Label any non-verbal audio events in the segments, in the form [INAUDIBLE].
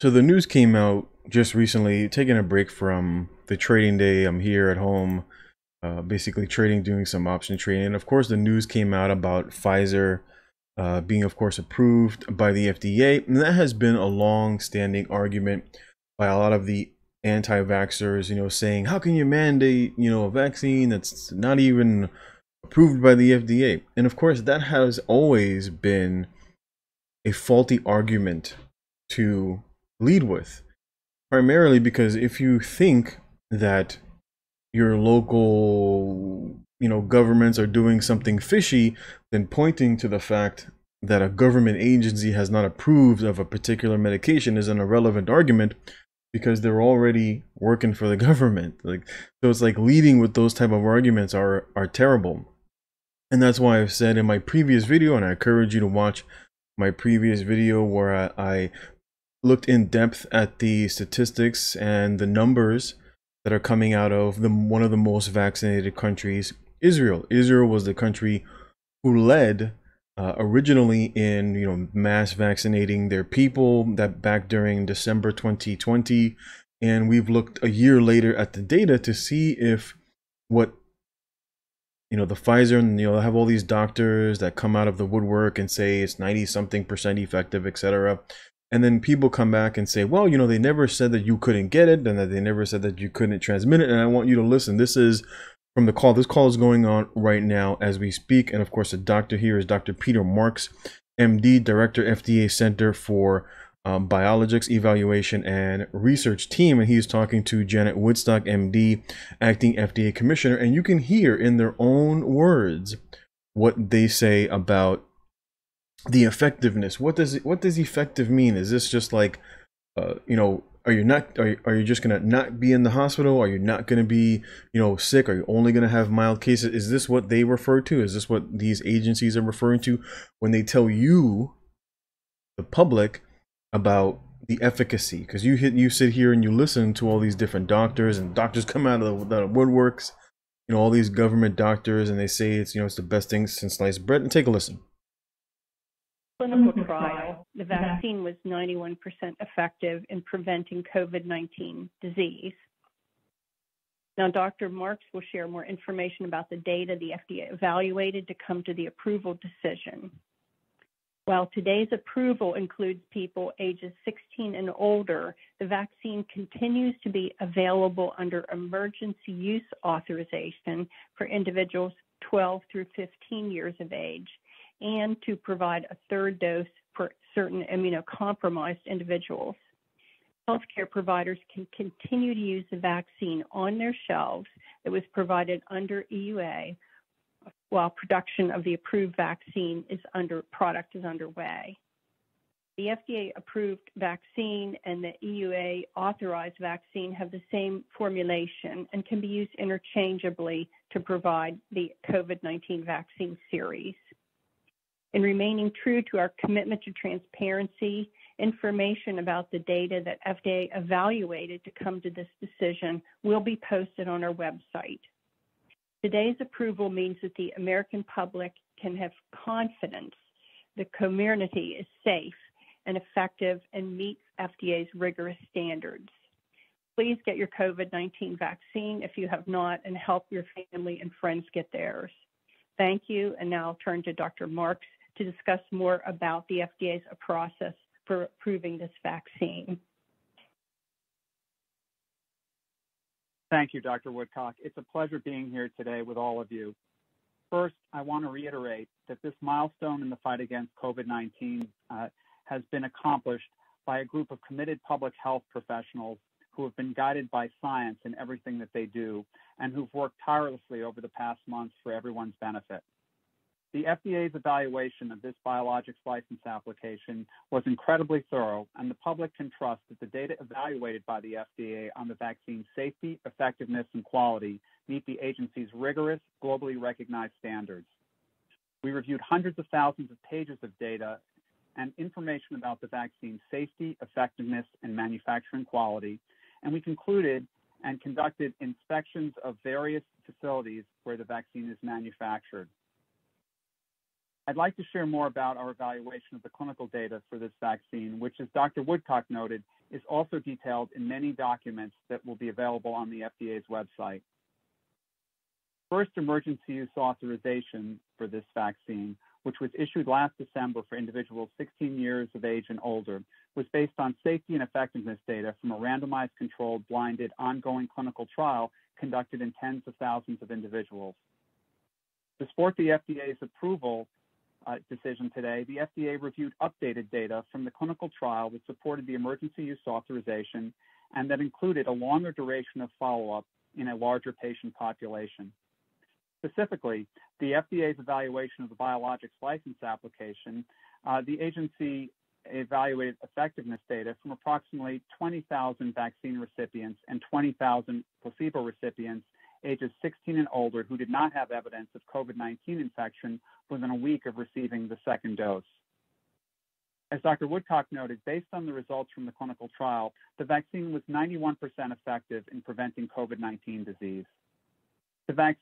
So the news came out just recently, taking a break from the trading day. I'm here at home, uh, basically trading, doing some option trading. And of course, the news came out about Pfizer uh, being, of course, approved by the FDA. And that has been a long standing argument by a lot of the anti-vaxxers, you know, saying, how can you mandate, you know, a vaccine that's not even approved by the FDA? And of course, that has always been a faulty argument to lead with. Primarily because if you think that your local, you know, governments are doing something fishy, then pointing to the fact that a government agency has not approved of a particular medication is an irrelevant argument because they're already working for the [LAUGHS] government. Like so it's like leading with those type of arguments are are terrible. And that's why I've said in my previous video, and I encourage you to watch my previous video where I, I looked in depth at the statistics and the numbers that are coming out of the one of the most vaccinated countries, Israel. Israel was the country who led uh, originally in you know mass vaccinating their people that back during December 2020 and we've looked a year later at the data to see if what you know the Pfizer and you know have all these doctors that come out of the woodwork and say it's 90 something percent effective etc and then people come back and say well you know they never said that you couldn't get it and that they never said that you couldn't transmit it. And i want you to listen. This is from the call. This call is going on right now as we speak. And of course the doctor here is dr peter marks md director fda center for um, biologics evaluation and research team. And he's talking to janet woodcock md acting fda commissioner. And you can hear in their own words what they say about the effectiveness. What does what does effective mean? Is this just like uh, you know are you not are you, are you just gonna not be in the hospital? Are you not gonna be you know sick? Are you only gonna have mild cases? Is this what they refer to? Is this what these agencies are referring to when they tell you the public about the efficacy? Because you hit you sit here and you listen to all these different doctors and doctors come out of the, the woodworks you know all these government doctors and they say it's you know it's the best thing since sliced bread. And take a listen clinical trial, the vaccine was 91% effective in preventing COVID 19 disease. Now, Dr. Marks will share more information about the data the FDA evaluated to come to the approval decision. While today's approval includes people ages 16 and older, the vaccine continues to be available under emergency use authorization for individuals 12 through 15 years of age and to provide a third dose for certain immunocompromised individuals. Healthcare providers can continue to use the vaccine on their shelves that was provided under EUA while production of the approved vaccine is under product is underway. The FDA approved vaccine and the EUA authorized vaccine have the same formulation and can be used interchangeably to provide the COVID 19 vaccine series. In remaining true to our commitment to transparency, information about the data that FDA evaluated to come to this decision will be posted on our website. Today's approval means that the American public can have confidence the Comirnaty is safe and effective and meets FDA's rigorous standards. Please get your COVID 19 vaccine if you have not and help your family and friends get theirs. Thank you. And now I'll turn to Dr. Marks to discuss more about the FDA's process for approving this vaccine. Thank you, Dr. Woodcock. It's a pleasure being here today with all of you. First, I want to reiterate that this milestone in the fight against COVID 19 uh, has been accomplished by a group of committed public health professionals who have been guided by science in everything that they do and who've worked tirelessly over the past months for everyone's benefit. The FDA's evaluation of this biologics license application was incredibly thorough, and the public can trust that the data evaluated by the FDA on the vaccine's safety, effectiveness, and quality meet the agency's rigorous, globally recognized standards. We reviewed hundreds of thousands of pages of data and information about the vaccine's safety, effectiveness, and manufacturing quality, and we concluded and conducted inspections of various facilities where the vaccine is manufactured. I'd like to share more about our evaluation of the clinical data for this vaccine, which, as Dr. Woodcock noted, is also detailed in many documents that will be available on the FDA's website. First emergency use authorization for this vaccine, which was issued last December for individuals 16 years of age and older, was based on safety and effectiveness data from a randomized controlled blinded ongoing clinical trial conducted in tens of thousands of individuals. To support the FDA's approval decision today, the FDA reviewed updated data from the clinical trial that supported the emergency use authorization and that included a longer duration of follow-up in a larger patient population. Specifically, the FDA's evaluation of the biologics license application, uh, the agency evaluated effectiveness data from approximately 20,000 vaccine recipients and 20,000 placebo recipients ages 16 and older who did not have evidence of COVID 19 infection within a week of receiving the second dose. As Dr. Woodcock noted, based on the results from the clinical trial, the vaccine was 91% effective in preventing COVID 19 disease. The vaccine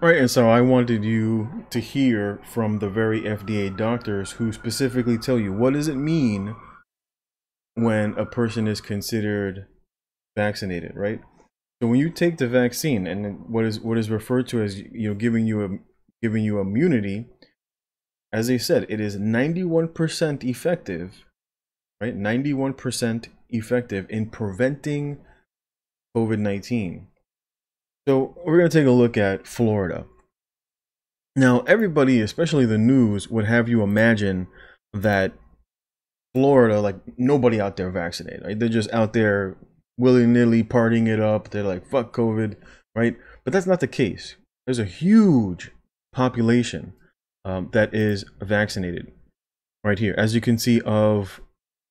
right, and so I wanted you to hear from the very FDA doctors who specifically tell you what does it mean when a person is considered vaccinated, right? So when you take the vaccine and what is what is referred to as you know giving you a giving you immunity, as they said, it is 91% effective, right? 91% effective in preventing COVID-19. So we're going to take a look at Florida. Now, everybody, especially the news, would have you imagine that Florida, like nobody out there vaccinated. Right? They're just out there willy nilly partying it up. They're like, fuck COVID, right? But that's not the case. There's a huge population um, that is vaccinated right here. As you can see, of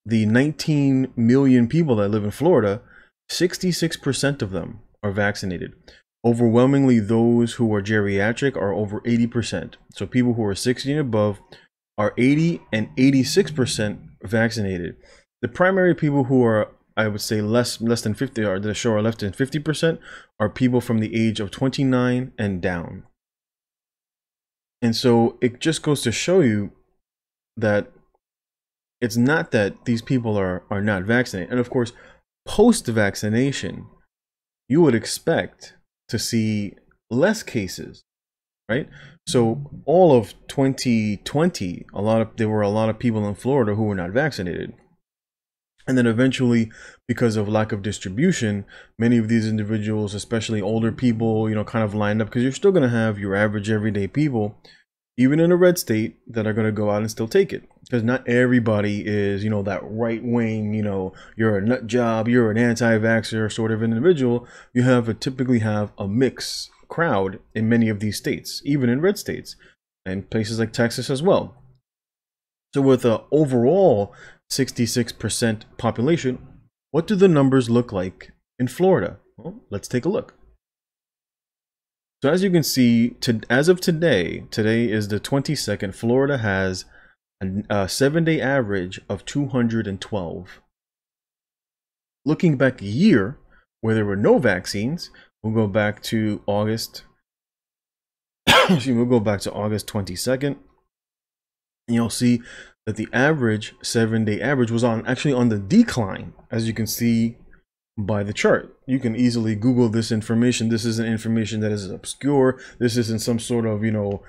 the 19 million people that live in Florida, 66% of them are vaccinated. Overwhelmingly, those who are geriatric are over 80%. So people who are 60 and above are 80 and 86% vaccinated. The primary people who are I would say less less than 50 or the show are less than 50% are people from the age of 29 and down. And so it just goes to show you that it's not that these people are are not vaccinated. And of course, post vaccination, you would expect to see less cases, right? So all of 2020, a lot of there were a lot of people in Florida who were not vaccinated. And then eventually, because of lack of distribution, many of these individuals, especially older people, you know, kind of lined up because you're still going to have your average everyday people, even in a red state, that are going to go out and still take it. Because not everybody is, you know, that right wing, you know, you're a nut job, you're an anti vaxxer sort of individual. You have a, typically have a mix crowd in many of these states, even in red states and places like Texas as well. So with a overall 66% population, what do the numbers look like in Florida? Well, let's take a look. So as you can see, to, as of today, today is the 22nd, Florida has a, seven-day average of 212. Looking back a year, where there were no vaccines, we'll go back to August, [COUGHS] we'll go back to August 22nd, and you'll see that the average seven day average was on actually on the decline, as you can see by the chart. You can easily Google this information. This isn't information that is obscure. This isn't some sort of, you know,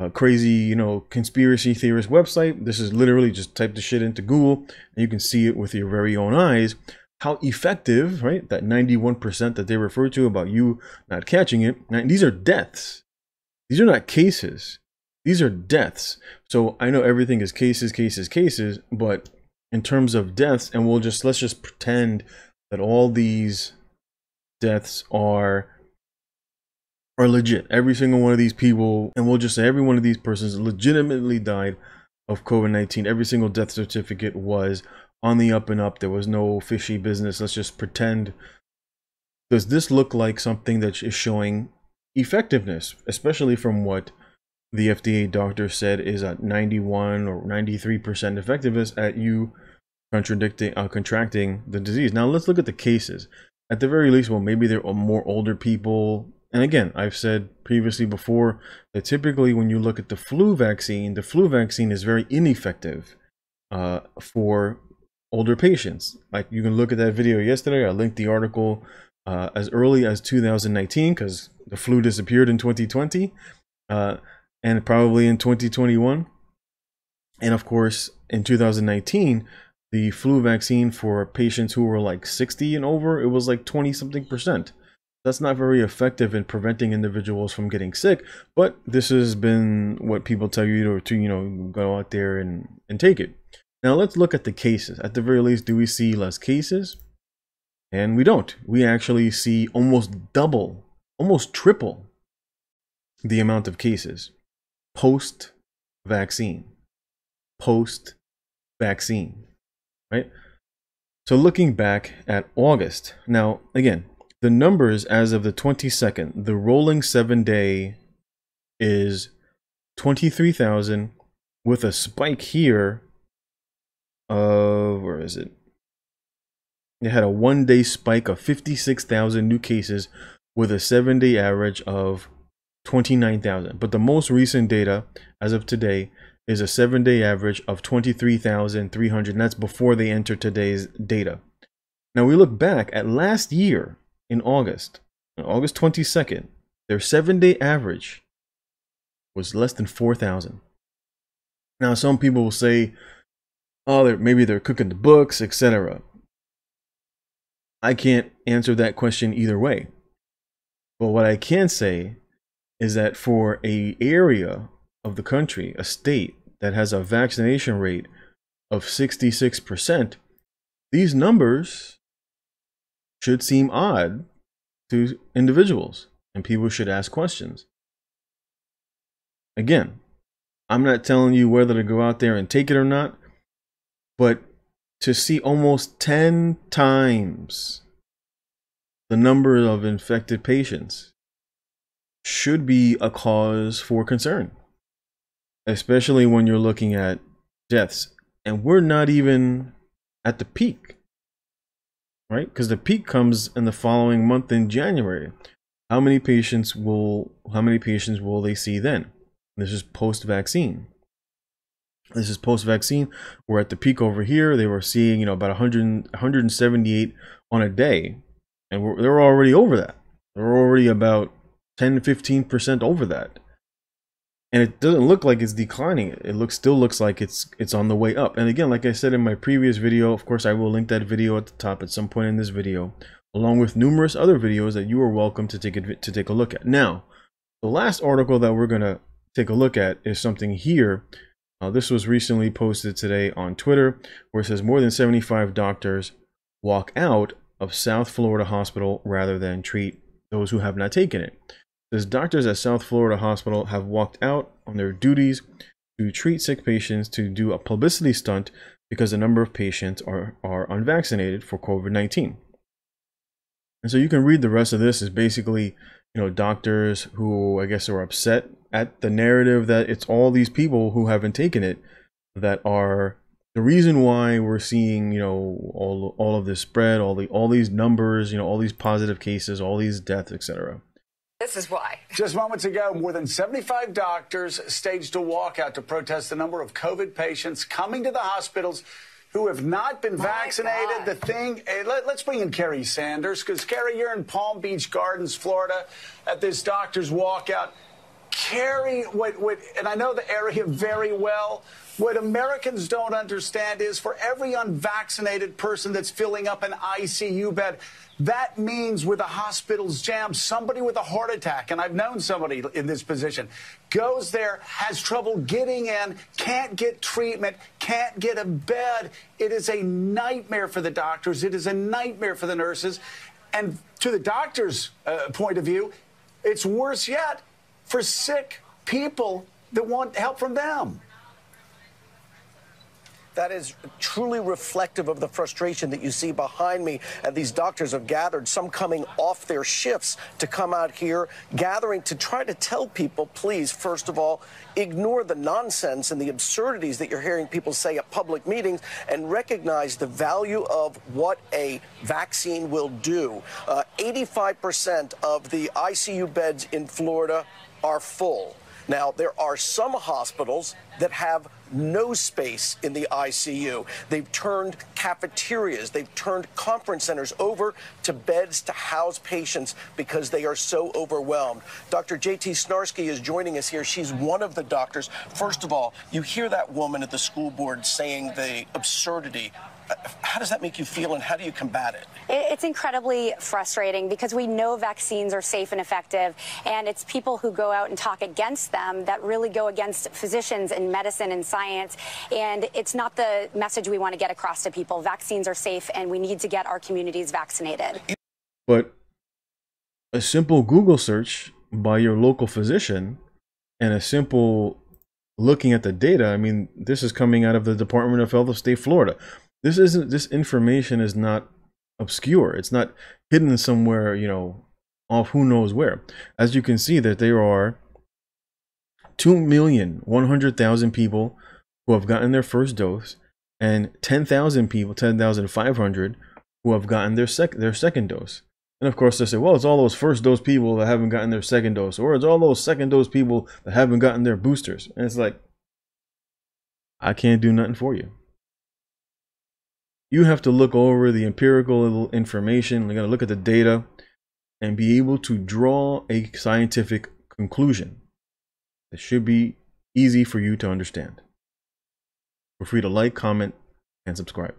uh, crazy, you know, conspiracy theorist website. This is literally just type the shit into Google and you can see it with your very own eyes. How effective, right? That 91% that they refer to about you not catching it. These are deaths. These are not cases. These are deaths. So I know everything is cases, cases, cases, but in terms of deaths, and we'll just let's just pretend that all these deaths are are legit. Every single one of these people, and we'll just say every one of these persons legitimately died of COVID-19. Every single death certificate was on the up and up. There was no fishy business. Let's just pretend. Does this look like something that is showing effectiveness, especially from what the FDA doctor said is at 91 or 93% effectiveness at you contradicting uh, contracting the disease. Now let's look at the cases. At the very least, well, maybe there are more older people and again, I've said previously before that typically when you look at the flu vaccine, the flu vaccine is very ineffective uh, for older patients. Like you can look at that video yesterday. I linked the article uh, as early as 2019 because the flu disappeared in 2020 uh, and probably in 2021. And of course, in 2019, the flu vaccine for patients who were like 60 and over, it was like 20 something percent. That's not very effective in preventing individuals from getting sick, but this has been what people tell you to, to you know, go out there and, and take it. Now let's look at the cases. At the very least, do we see less cases? And we don't. We actually see almost double, almost triple the amount of cases post vaccine. Post vaccine, right? So looking back at August, now again, the numbers as of the 22nd, the rolling seven day is 23,000 with a spike here of, where is it? It had a one day spike of 56,000 new cases with a seven day average of 29,000. But the most recent data as of today is a seven day average of 23,300. And that's before they enter today's data. Now we look back at last year in August, on August 22nd, their seven day average was less than 4,000. Now, some people will say, oh, they're, maybe they're cooking the books, etc. I can't answer that question either way. But what I can say is that for a area of the country, a state that has a vaccination rate of 66%, these numbers should seem odd to individuals and people should ask questions. Again, I'm not telling you whether to go out there and take it or not, but to see almost 10 times the number of infected patients should be a cause for concern, especially when you're looking at deaths. And we're not even at the peak right? Because the peak comes in the following month in January. How many patients will how many patients will they see then? This is post-vaccine. This is post-vaccine. We're at the peak over here. They were seeing, you know, about 100, 178 on a day, and we're, they're already over that. They're already about 10 to 15% over that. And it doesn't look like it's declining. It looks still looks like it's it's on the way up. And again like i said in my previous video of course i will link that video at the top at some point in this video along with numerous other videos that you are welcome to take a, to take a look at. Now the last article that we're going to take a look at is something here. Uh, this was recently posted today on twitter where it says more than 75 doctors walk out of south florida hospital rather than treat those who have not taken it says doctors at South Florida Hospital have walked out on their duties to treat sick patients to do a publicity stunt because a number of patients are, are unvaccinated for COVID-19. And so you can read the rest of this is basically, you know, doctors who I guess are upset at the narrative that it's all these people who haven't taken it that are the reason why we're seeing, you know, all all of this spread, all the all these numbers, you know, all these positive cases, all these deaths, etc. This is why. [LAUGHS] Just moments ago, more than 75 doctors staged a walkout to protest the number of COVID patients coming to the hospitals who have not been My vaccinated. God. The thing, hey, let, us bring in Kerry Sanders, because Kerry, you're in Palm Beach Gardens, Florida, at this doctor's walkout. Kerry, what, what, and I know the area very well. What Americans don't understand is for every unvaccinated person that's filling up an ICU bed, that means with the hospitals jammed, somebody with a heart attack, and I've known somebody in this position, goes there, has trouble getting in, can't get treatment, can't get a bed. It is a nightmare for the doctors. It is a nightmare for the nurses. And to the doctor's uh, point of view, it's worse yet for sick people that want help from them. That is truly reflective of the frustration that you see behind me. And these doctors have gathered, some coming off their shifts to come out here, gathering to try to tell people, please, first of all, ignore the nonsense and the absurdities that you're hearing people say at public meetings and recognize the value of what a vaccine will do. Uh, 85% of the ICU beds in Florida are full. Now, there are some hospitals that have no space in the ICU. They've turned cafeterias, they've turned conference centers over to beds to house patients because they are so overwhelmed. Dr. JT Snarsky is joining us here. She's one of the doctors. First of all, you hear that woman at the school board saying the absurdity how does that make you feel and how do you combat it? It's incredibly frustrating because we know vaccines are safe and effective, and it's people who go out and talk against them that really go against physicians in medicine and science. And it's not the message we want to get across to people. Vaccines are safe, and we need to get our communities vaccinated. But a simple Google search by your local physician and a simple looking at the data, I mean, this is coming out of the Department of Health of State Florida this isn't this information is not obscure. It's not hidden somewhere you know off who knows where. As you can see that there are 2,100,000 people who have gotten their first dose and 10,000 people 10,500 who have gotten their sec their second dose. And of course they say well it's all those first dose people that haven't gotten their second dose or it's all those second dose people that haven't gotten their boosters. And it's like I can't do nothing for you you have to look over the empirical information, you got to look at the data and be able to draw a scientific conclusion that should be easy for you to understand. Feel free to like, comment, and subscribe.